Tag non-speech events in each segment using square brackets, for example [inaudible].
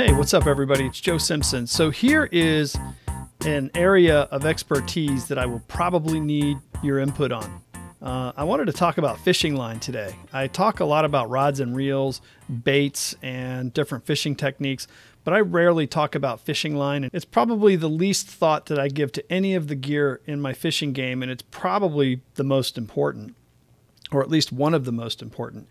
Hey, what's up, everybody? It's Joe Simpson. So, here is an area of expertise that I will probably need your input on. Uh, I wanted to talk about fishing line today. I talk a lot about rods and reels, baits, and different fishing techniques, but I rarely talk about fishing line. And It's probably the least thought that I give to any of the gear in my fishing game, and it's probably the most important, or at least one of the most important.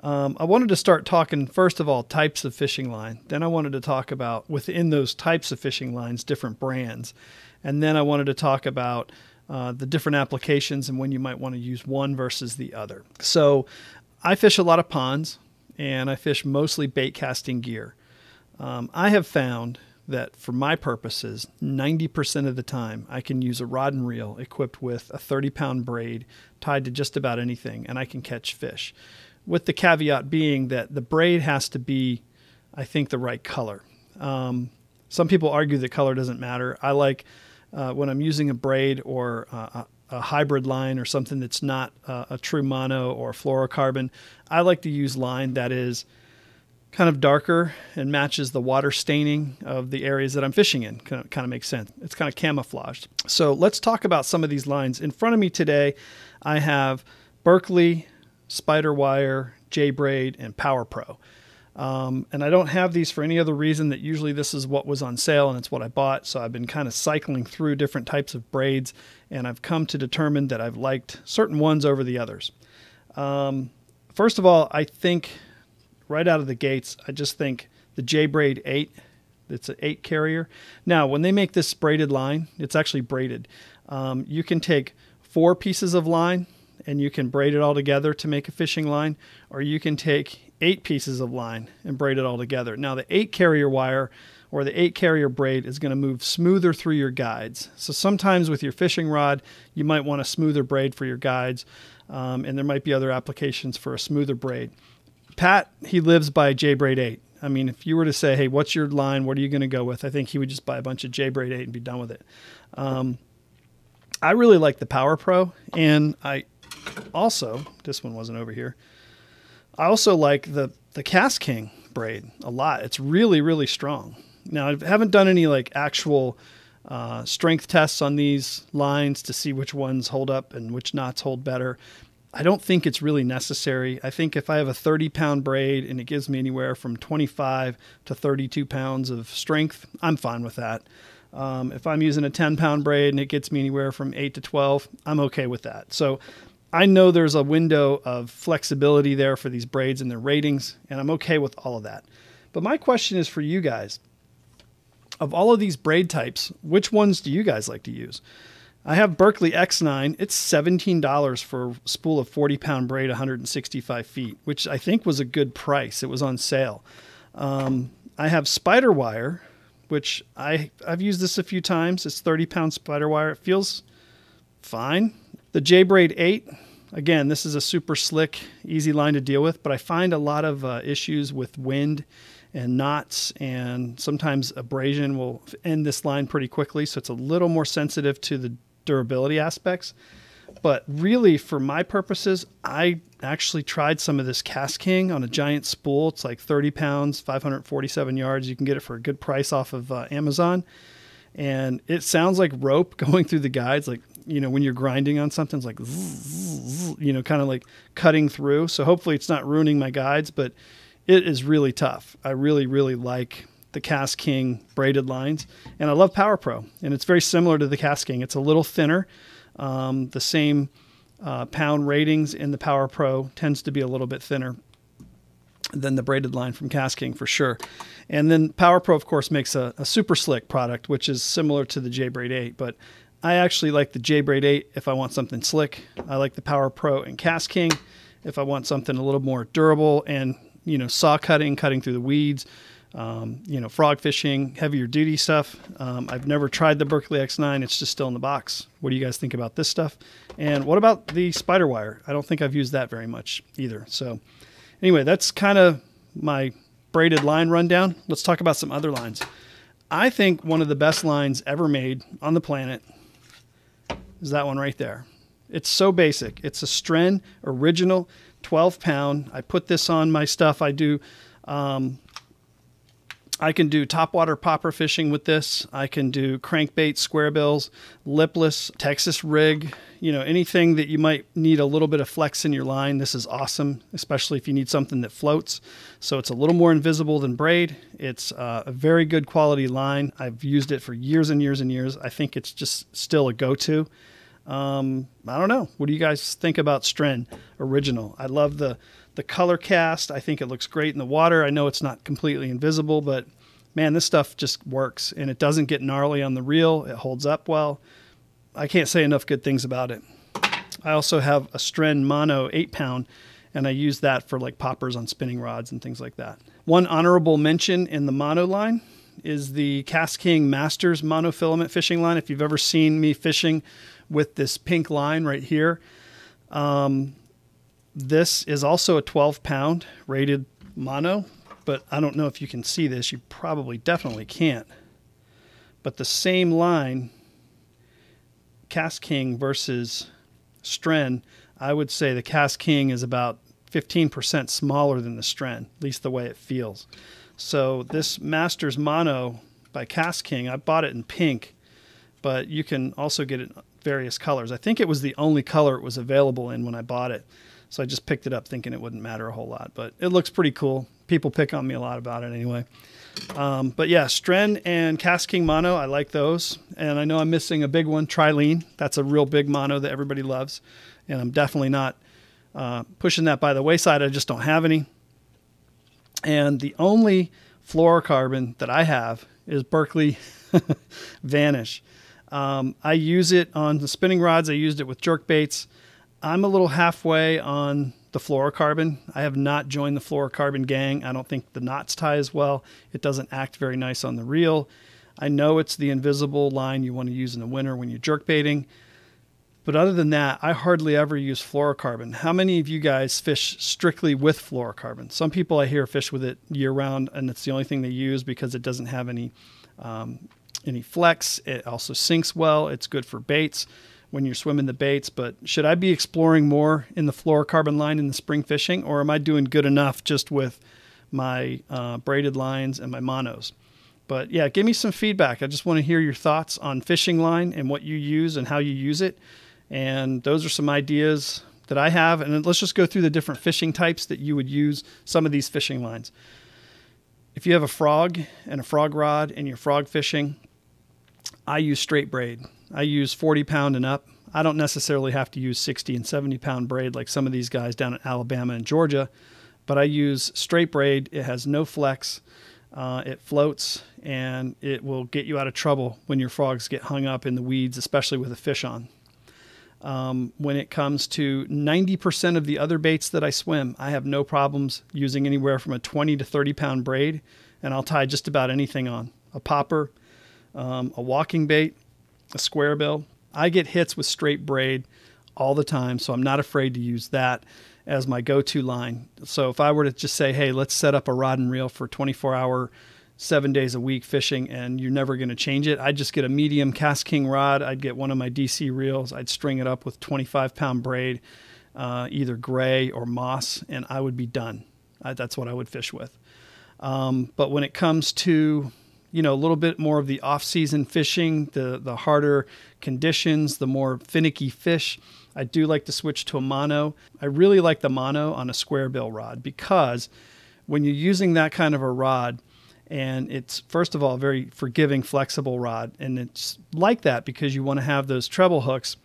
Um, I wanted to start talking, first of all, types of fishing line. Then I wanted to talk about within those types of fishing lines, different brands. And then I wanted to talk about uh, the different applications and when you might want to use one versus the other. So I fish a lot of ponds and I fish mostly bait casting gear. Um, I have found that for my purposes, 90% of the time, I can use a rod and reel equipped with a 30 pound braid tied to just about anything and I can catch fish. With the caveat being that the braid has to be, I think, the right color. Um, some people argue that color doesn't matter. I like uh, when I'm using a braid or uh, a hybrid line or something that's not uh, a true mono or fluorocarbon, I like to use line that is kind of darker and matches the water staining of the areas that I'm fishing in. Kind of, kind of makes sense. It's kind of camouflaged. So let's talk about some of these lines. In front of me today, I have Berkley, Spiderwire, J Braid, and Power Pro. Um, and I don't have these for any other reason that usually this is what was on sale and it's what I bought. So I've been kind of cycling through different types of braids and I've come to determine that I've liked certain ones over the others. Um, first of all, I think right out of the gates, I just think the J Braid 8, it's an 8 carrier. Now, when they make this braided line, it's actually braided. Um, you can take four pieces of line and you can braid it all together to make a fishing line, or you can take eight pieces of line and braid it all together. Now, the eight carrier wire or the eight carrier braid is going to move smoother through your guides. So sometimes with your fishing rod, you might want a smoother braid for your guides, um, and there might be other applications for a smoother braid. Pat, he lives by J Braid 8. I mean, if you were to say, hey, what's your line? What are you going to go with? I think he would just buy a bunch of J Braid 8 and be done with it. Um, I really like the Power Pro, and I also, this one wasn't over here. I also like the the KastKing braid a lot. It's really really strong. Now I haven't done any like actual uh, strength tests on these lines to see which ones hold up and which knots hold better. I don't think it's really necessary. I think if I have a 30 pound braid and it gives me anywhere from 25 to 32 pounds of strength, I'm fine with that. Um, if I'm using a 10 pound braid and it gets me anywhere from 8 to 12, I'm okay with that. So I know there's a window of flexibility there for these braids and their ratings, and I'm okay with all of that. But my question is for you guys of all of these braid types, which ones do you guys like to use? I have Berkley X9. It's $17 for a spool of 40 pound braid, 165 feet, which I think was a good price. It was on sale. Um, I have Spiderwire, which I, I've used this a few times. It's 30 pound Spiderwire. It feels fine. The J Braid 8, again, this is a super slick, easy line to deal with, but I find a lot of uh, issues with wind and knots, and sometimes abrasion will end this line pretty quickly, so it's a little more sensitive to the durability aspects. But really, for my purposes, I actually tried some of this KastKing on a giant spool. It's like 30 pounds, 547 yards. You can get it for a good price off of uh, Amazon. And it sounds like rope [laughs] going through the guides. Like you know when you're grinding on something, it's like you know kind of like cutting through. So hopefully it's not ruining my guides, but it is really tough. I really really like the KastKing braided lines, and I love Power Pro, and it's very similar to the KastKing It's a little thinner. Um, the same uh, pound ratings in the Power Pro tends to be a little bit thinner than the braided line from KastKing for sure. And then Power Pro, of course, makes a, a, super slick product, which is similar to the J Braid 8, but I actually like the J Braid 8 if I want something slick. I like the Power Pro and KastKing if I want something a little more durable and you know saw cutting, cutting through the weeds, um, you know frog fishing, heavier duty stuff. Um, I've never tried the Berkley X9. It's just still in the box. What do you guys think about this stuff? And what about the Spiderwire? I don't think I've used that very much either. So anyway, that's kind of my braided line rundown. Let's talk about some other lines. I think one of the best lines ever made on the planet is that one right there. It's so basic. It's a Stren original 12 pound. I put this on my stuff. I do um, I can do topwater popper fishing with this. I can do crankbait, square bills, lipless, Texas rig, you know, anything that you might need a little bit of flex in your line. This is awesome, especially if you need something that floats. So it's a little more invisible than braid. It's uh, a very good quality line. I've used it for years and years and years. I think it's just still a go to. Um, I don't know. What do you guys think about Stren Original? I love the the color cast. I think it looks great in the water. I know it's not completely invisible, but man, this stuff just works and it doesn't get gnarly on the reel. It holds up well. I can't say enough good things about it. I also have a Stren Mono 8 pound and I use that for like poppers on spinning rods and things like that. One honorable mention in the mono line is the KastKing Masters monofilament fishing line. If you've ever seen me fishing with this pink line right here, um, this is also a 12 pound rated mono, but I don't know if you can see this. You probably definitely can't. But the same line, KastKing versus Stren, I would say the KastKing is about 15% smaller than the Stren, at least the way it feels. So this Masters Mono by KastKing, I bought it in pink, but you can also get it various colors. I think it was the only color it was available in when I bought it. So I just picked it up thinking it wouldn't matter a whole lot, but it looks pretty cool. People pick on me a lot about it anyway. Um, but yeah, Stren and KastKing Mono, I like those. And I know I'm missing a big one, Trilene. That's a real big mono that everybody loves. And I'm definitely not uh, pushing that by the wayside. I just don't have any. And the only fluorocarbon that I have is Berkley [laughs] Vanish. Um, I use it on the spinning rods. I used it with jerk baits. I'm a little halfway on the fluorocarbon. I have not joined the fluorocarbon gang. I don't think the knots tie as well. It doesn't act very nice on the reel. I know it's the invisible line you want to use in the winter when you're jerk baiting. But other than that, I hardly ever use fluorocarbon. How many of you guys fish strictly with fluorocarbon? Some people I hear fish with it year round, and it's the only thing they use because it doesn't have any um, any flex. It also sinks well. It's good for baits when you're swimming the baits. But should I be exploring more in the fluorocarbon line in the spring fishing, or am I doing good enough just with my uh, braided lines and my monos? But yeah, give me some feedback. I just want to hear your thoughts on fishing line and what you use and how you use it. And those are some ideas that I have. And let's just go through the different fishing types that you would use some of these fishing lines. If you have a frog and a frog rod and you're frog fishing, I use straight braid. I use 40 pound and up. I don't necessarily have to use 60 and 70 pound braid like some of these guys down in Alabama and Georgia, but I use straight braid. It has no flex. Uh, it floats and it will get you out of trouble when your frogs get hung up in the weeds, especially with a fish on. Um, when it comes to 90% of the other baits that I swim, I have no problems using anywhere from a 20 to 30 pound braid, and I'll tie just about anything on a popper, um, a walking bait, a square bill. I get hits with straight braid all the time, so I'm not afraid to use that as my go-to line. So if I were to just say, "Hey, let's set up a rod and reel for 24-hour, seven days a week fishing," and you're never going to change it, I'd just get a medium KastKing rod. I'd get one of my DC reels. I'd string it up with 25-pound braid, uh, either gray or moss, and I would be done. I, that's what I would fish with. Um, but when it comes to you know a little bit more of the off-season fishing, the the harder conditions, the more finicky fish. I do like to switch to a mono. I really like the mono on a square bill rod because when you're using that kind of a rod, and it's first of all very forgiving, flexible rod, and it's like that because you want to have those treble hooks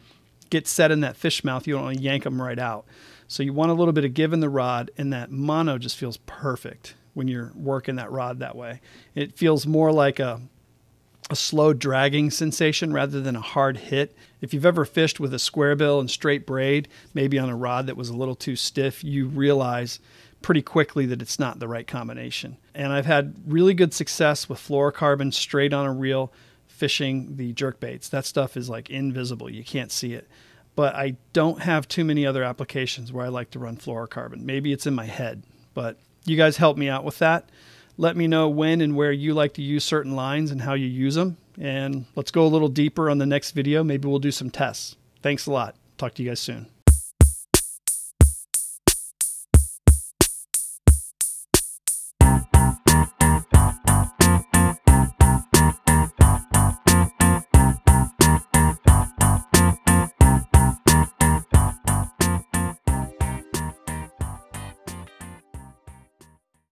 get set in that fish mouth. You don't want to yank them right out. So you want a little bit of give in the rod, and that mono just feels perfect when you're working that rod that way. It feels more like a a slow dragging sensation rather than a hard hit. If you've ever fished with a square bill and straight braid, maybe on a rod that was a little too stiff, you realize pretty quickly that it's not the right combination. And I've had really good success with fluorocarbon straight on a reel fishing the jerk baits. That stuff is like invisible, you can't see it. But I don't have too many other applications where I like to run fluorocarbon. Maybe it's in my head, but you guys help me out with that. Let me know when and where you like to use certain lines and how you use them. And let's go a little deeper on the next video. Maybe we'll do some tests. Thanks a lot. Talk to you guys soon.